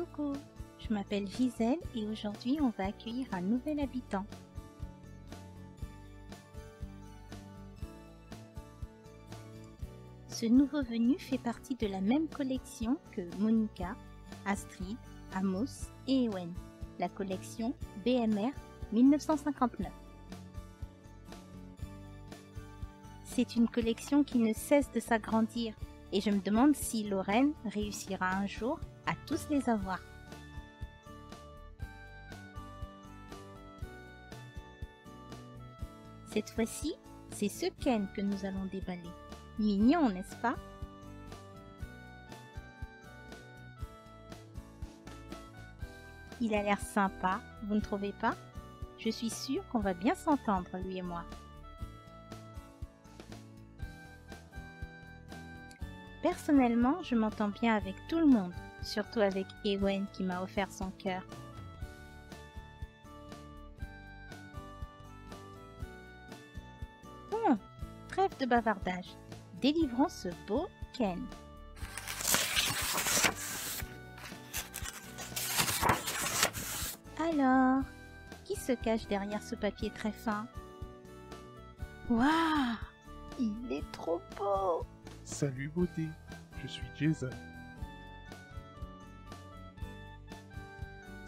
Coucou, je m'appelle Gisèle et aujourd'hui on va accueillir un nouvel habitant. Ce nouveau venu fait partie de la même collection que Monica, Astrid, Amos et Ewen, la collection BMR 1959. C'est une collection qui ne cesse de s'agrandir et je me demande si Lorraine réussira un jour les avoir. Cette fois-ci, c'est ce Ken que nous allons déballer. Mignon, n'est-ce pas? Il a l'air sympa, vous ne trouvez pas? Je suis sûre qu'on va bien s'entendre, lui et moi. Personnellement, je m'entends bien avec tout le monde, surtout avec Ewen qui m'a offert son cœur. Bon, trêve de bavardage. Délivrons ce beau Ken. Alors, qui se cache derrière ce papier très fin? Waouh Il est trop beau Salut beauté, je suis Jason.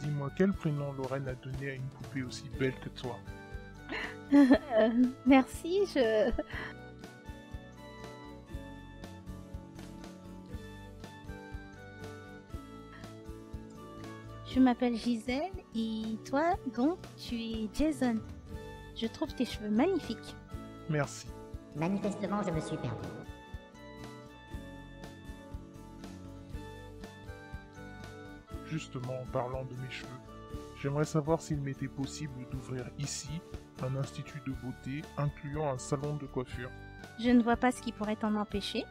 Dis-moi quel prénom Lorraine a donné à une poupée aussi belle que toi Euh, Merci, je... Je m'appelle Gisèle et toi, donc, tu es Jason. Je trouve tes cheveux magnifiques. Merci. Manifestement, je me suis perdu. Justement, en parlant de mes cheveux, j'aimerais savoir s'il m'était possible d'ouvrir ici un institut de beauté incluant un salon de coiffure. Je ne vois pas ce qui pourrait t'en empêcher.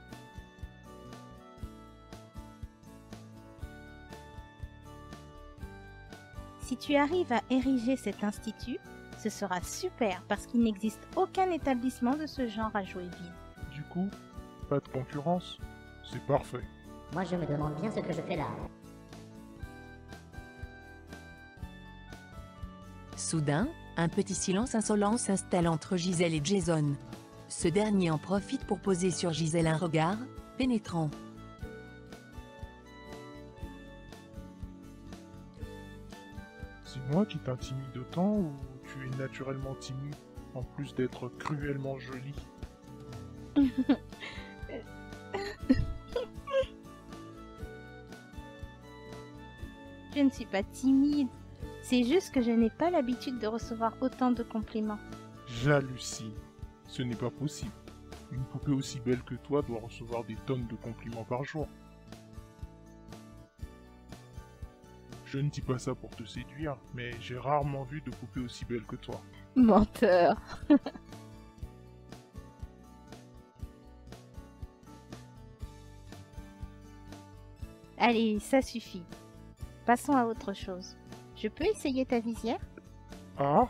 Si tu arrives à ériger cet institut, ce sera super parce qu'il n'existe aucun établissement de ce genre à Jouéville. Du coup, pas de concurrence C'est parfait. Moi, je me demande bien ce que je fais là. Soudain, un petit silence insolent s'installe entre Gisèle et Jason. Ce dernier en profite pour poser sur Gisèle un regard pénétrant. C'est moi qui t'intimide autant ou tu es naturellement timide en plus d'être cruellement jolie? Je ne suis pas timide. C'est juste que je n'ai pas l'habitude de recevoir autant de compliments. J'hallucine. Ce n'est pas possible. Une poupée aussi belle que toi doit recevoir des tonnes de compliments par jour. Je ne dis pas ça pour te séduire, mais j'ai rarement vu de poupée aussi belle que toi. Menteur. Allez, ça suffit. Passons à autre chose. Je peux essayer ta visière? Ah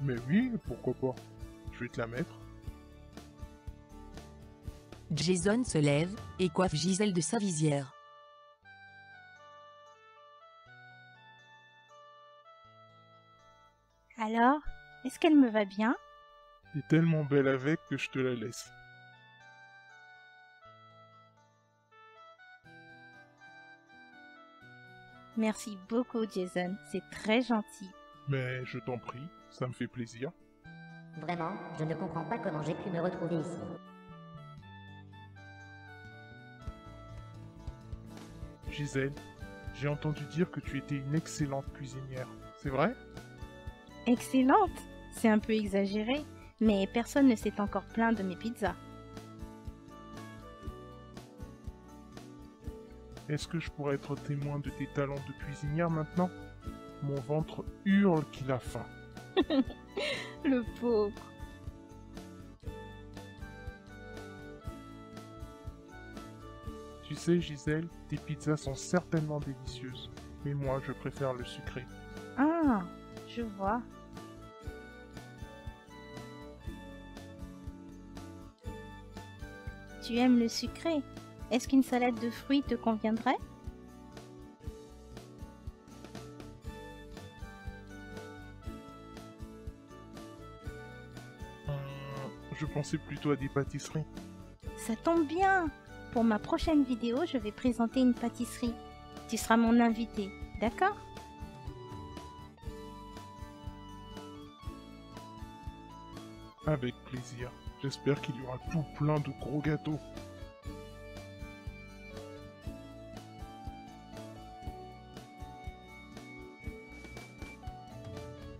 Mais oui, pourquoi pas? Je vais te la mettre. Jason se lève et coiffe Gisèle de sa visière. Alors, est-ce qu'elle me va bien? T'es tellement belle avec que je te la laisse. Merci beaucoup, Jason. C'est très gentil. Mais je t'en prie, ça me fait plaisir. Vraiment, je ne comprends pas comment j'ai pu me retrouver ici. Gisèle, j'ai entendu dire que tu étais une excellente cuisinière. C'est vrai? Excellente C'est un peu exagéré, mais personne ne s'est encore plaint de mes pizzas. Est-ce que je pourrais être témoin de tes talents de cuisinière maintenant? Mon ventre hurle qu'il a faim. Le pauvre. Tu sais, Gisèle, tes pizzas sont certainement délicieuses. Mais moi, je préfère le sucré. Ah, je vois. Tu aimes le sucré? Est-ce qu'une salade de fruits te conviendrait? Euh, je pensais plutôt à des pâtisseries. Ça tombe bien Pour ma prochaine vidéo, je vais présenter une pâtisserie. Tu seras mon invité, d'accord? Avec plaisir. J'espère qu'il y aura tout plein de gros gâteaux.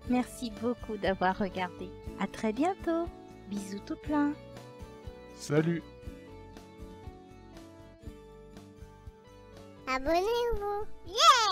Merci beaucoup d'avoir regardé. À très bientôt. Bisous tout plein. Salut Abonnez-vous. Yeah